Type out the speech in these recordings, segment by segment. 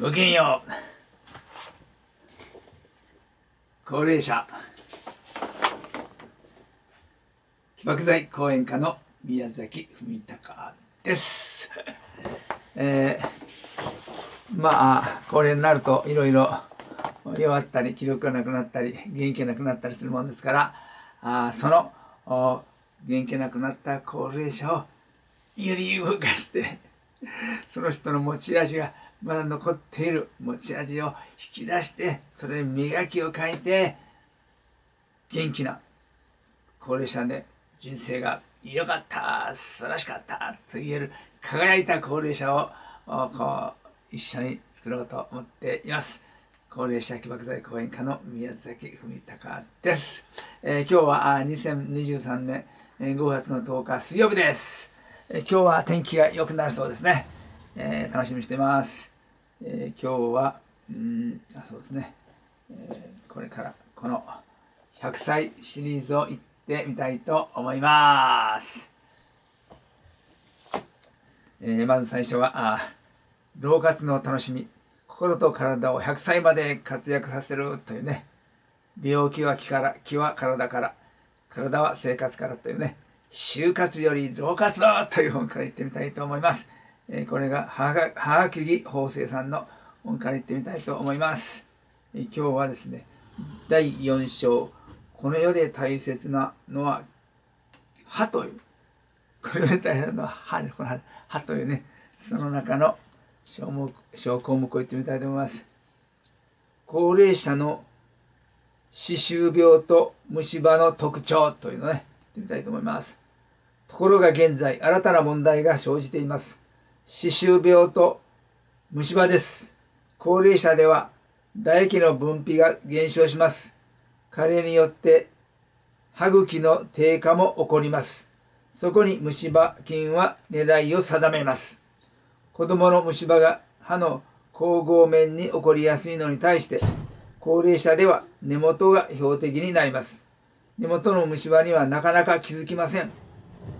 ごきげんよう。高齢者。起爆剤講演家の宮崎文隆です、えー、まあ高齢になるといろいろ弱ったり気力がなくなったり元気がなくなったりするもんですからあその元気なくなった高齢者を揺り動かしてその人の持ち味がまだ残っている持ち味を引き出してそれに磨きをかいて元気な高齢者で人生が良かった。素晴らしかったと言える輝いた高齢者をこう一緒に作ろうと思っています。高齢者起爆剤講演家の宮崎文隆です、えー、今日は2023年5月の10日水曜日です、えー、今日は天気が良くなるそうですね、えー、楽しみにしています。えー、今日はうんあそうですね、えー、これからこの100歳シリーズを行ってみたいと思います、えー、まず最初はあ老活の楽しみ心と体を100歳まで活躍させるというね病気は気から気は体から体は生活からというね就活より老活という本から言ってみたいと思います。えこれが母木木法政さんの本から言ってみたいと思います。え今日はですね、第4章、この世で大切なのは歯という、この世で大切なのは歯この歯というね、その中の小目小項目を言ってみたいと思います。高齢者の歯周病と虫歯の特徴というのをね、言ってみたいと思います。ところが現在、新たな問題が生じています。歯周病と虫歯です。高齢者では唾液の分泌が減少します。加齢によって歯茎の低下も起こります。そこに虫歯菌は狙いを定めます。子供の虫歯が歯の後合面に起こりやすいのに対して、高齢者では根元が標的になります。根元の虫歯にはなかなか気づきません。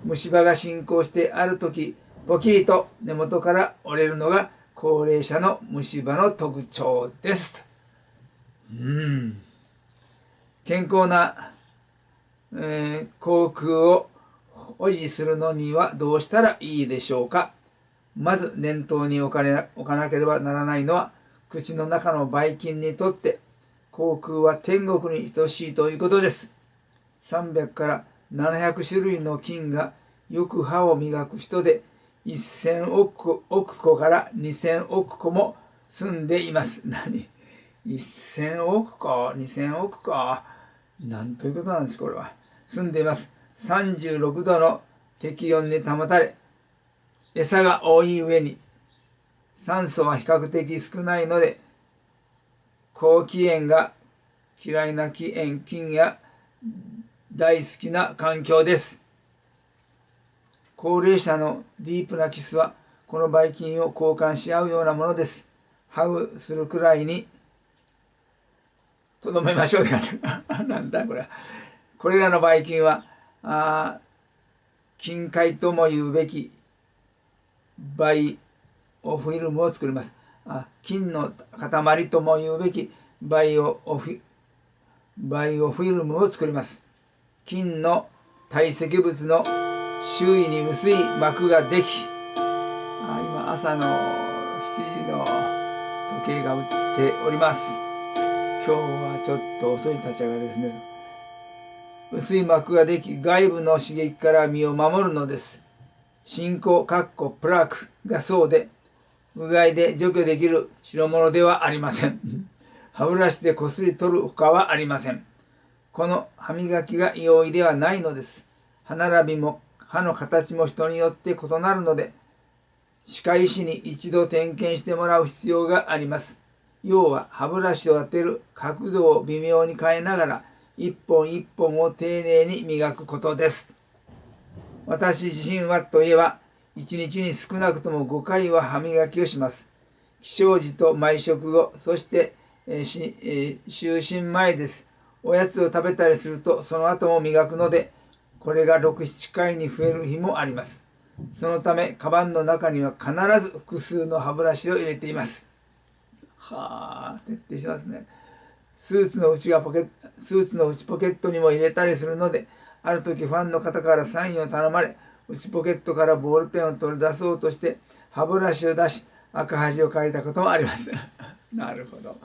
虫歯が進行してある時、ポキリと根元から折れるのが高齢者の虫歯の特徴です。うん。健康な、えー、口腔を保持するのにはどうしたらいいでしょうかまず念頭に置かれ置かなければならないのは口の中のばい菌にとって口腔は天国に等しいということです。300から700種類の菌がよく歯を磨く人で1000億億個から2000億個も住んでいます。何 ?1000 億個 ?2000 億個？なんということなんです、これは。住んでいます。36度の適温に保たれ、餌が多い上に、酸素は比較的少ないので、高気炎が嫌いな気炎菌や大好きな環境です。高齢者のディープなキスはこのばい菌を交換し合うようなものです。ハグするくらいにとどめましょうってなんだこれは。これらのばい菌はあ金塊とも言うべきバイオフィルムを作ります。あ金の塊とも言うべきバイオフィバイオフィルムを作ります。金の堆積物の周囲に薄い膜ができあ今朝の7時の時計が打っております。今日はちょっと遅い立ち上がりですね。薄い膜ができ外部の刺激から身を守るのです。進行かっこプラークがそうでうがいで除去できる代物ではありません。歯ブラシでこすり取るほかはありません。この歯磨きが容易ではないのです。歯並びも歯の形も人によって異なるので歯科医師に一度点検してもらう必要があります。要は歯ブラシを当てる角度を微妙に変えながら一本一本を丁寧に磨くことです。私自身はといえば一日に少なくとも5回は歯磨きをします。起床時と毎食後そして、えーしえー就寝前です。おやつを食べたりするとその後も磨くのでこれが6、7回に増える日もあります。そのため、カバンの中には必ず複数の歯ブラシを入れています。はあ徹底しますねスーツの内がポケスーツの内ポケットにも入れたりするのである時ファンの方からサインを頼まれ内ポケットからボールペンを取り出そうとして歯ブラシを出し赤恥をかいたこともあります なるほど、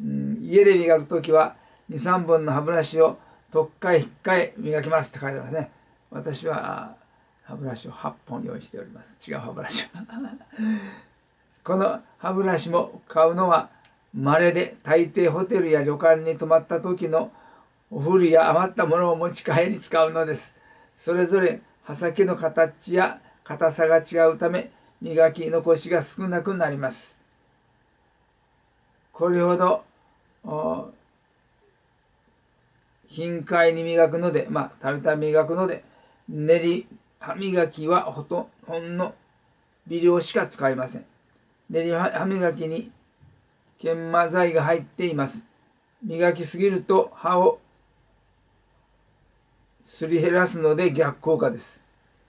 うん、家で磨く時は23本の歯ブラシを特回引っかえ磨きますって書いてますね。私は歯ブラシを8本用意しております。違う歯ブラシ。この歯ブラシも買うのは稀で大抵ホテルや旅館に泊まった時のお古や余ったものを持ち帰り使うのです。それぞれ刃先の形や硬さが違うため磨き残しが少なくなります。これほど頻回に磨くのでまあたびたび磨くので練り歯磨きはほとんの微量しか使いません練り歯磨きに研磨剤が入っています磨きすぎると歯をすり減らすので逆効果です。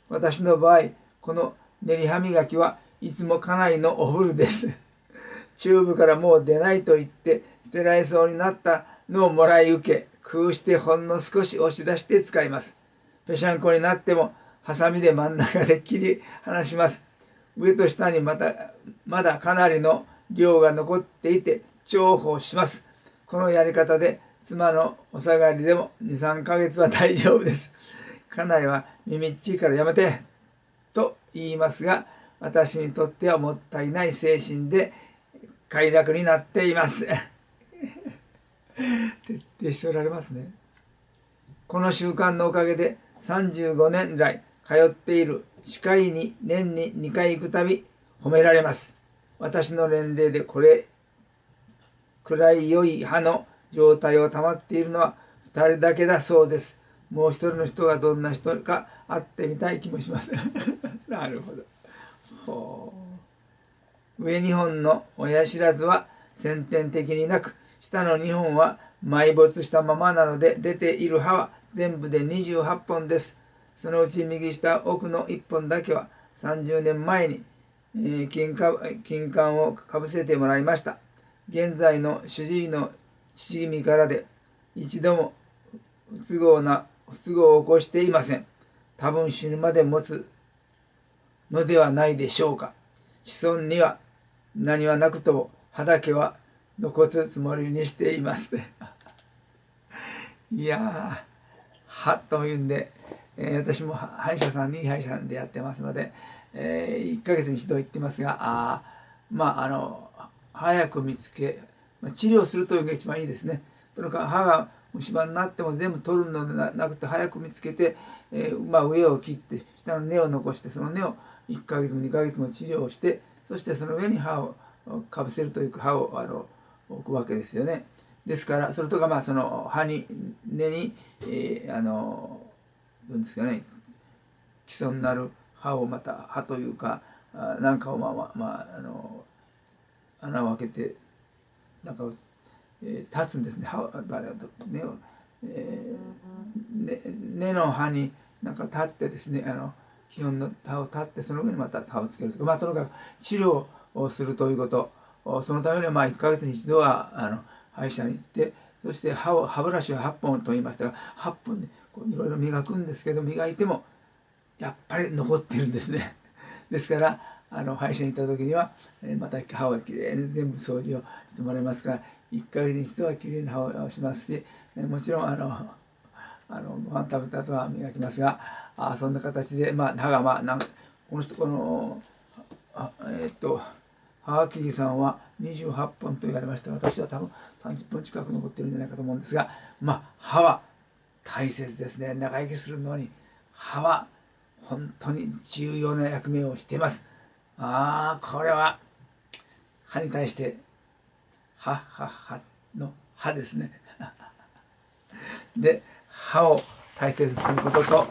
私の場合、この練り歯磨きはいつもかなりのお風呂です。チューブからもう出ないと言って捨てられそうになったのをもらい受け、工夫してほんの少し押し出して使います。ぺしゃんこになっても、ハサミで真ん中で切り離します。上と下にまた、まだかなりの量が残っていて重宝します。このやり方で妻のお下がりでも2、3ヶ月は大丈夫です。家内は耳っちいからやめてと言いますが、私にとってはもったいない精神で快楽になっています。徹底しておられますね。この習慣のおかげで35年来通っている歯科医に年に2回行くたび褒められます。私の年齢でこれくらい良い歯の状態を保っているのは2人だけだそうです。もう一人の人がどんな人か会ってみたい気もします。なるほど。上2本の親知らずは先天的になく、下の2本は埋没したままなので、出ている歯は全部で28本です。そのうち右下奥の1本だけは30年前に、えー、金金管をかぶせてもらいました。現在の主治医の父君からで一度も不都合な不都合を起こしていません。多分死ぬまで持つのではないでしょうか。子孫には何はなくとも歯だけは残すつもりにしています、いや歯というんで、えー、私も歯医者さんに歯医者さんでやってますので、えー、1ヶ月に一度行ってますが、あまああの早く見つけま、治療するというのが一番いいですね。とにかく歯が虫歯になっても全部取るのではなくて早く見つけて、えー、まあ、上を切って下の根を残してその根を1ヶ月も2ヶ月も治療してそしてその上に歯をかぶせるというか歯をあの置くわけですよね。ですからそれとかまあその歯に根に、えー、あのどうですかね基礎になる歯をまた歯というかあなんかをまあまあ、あ、の穴を開けてなんか、えー、立つんですね。歯根を、えー、ね、根の葉になんか立ってですねあの基本の葉を立ってその上にまた葉をつけるとかまあとにかく治療をするということ。そのためにはまあ1ヶ月に一度はあの歯医者に行ってそして歯を歯ブラシを8本と言いましたが8本でいろいろ磨くんですけど磨いてもやっぱり残ってるんですね。ですからあの歯医者に行った時には、えまた歯をきれいに全部掃除をしてもらいますから1ヶ月に一度はきれいな歯をしますし、えもちろんあのあのご飯食べた後は磨きますがあそんな形で、まあ、歯がまあなんこの人このえー、っと歯切りさんは28本と言われました私は多分30本近く残ってるんじゃないかと思うんですがまあ歯は大切ですね長生きするのに歯は本当に重要な役目をしています。ああ、これは、歯に対して、はははの歯ですね。で、歯を大切にすることと、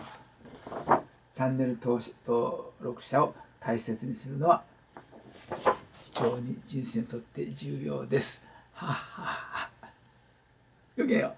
チャンネル登録者を大切にするのは、常に人生にとって重要です。ははは。よけよ。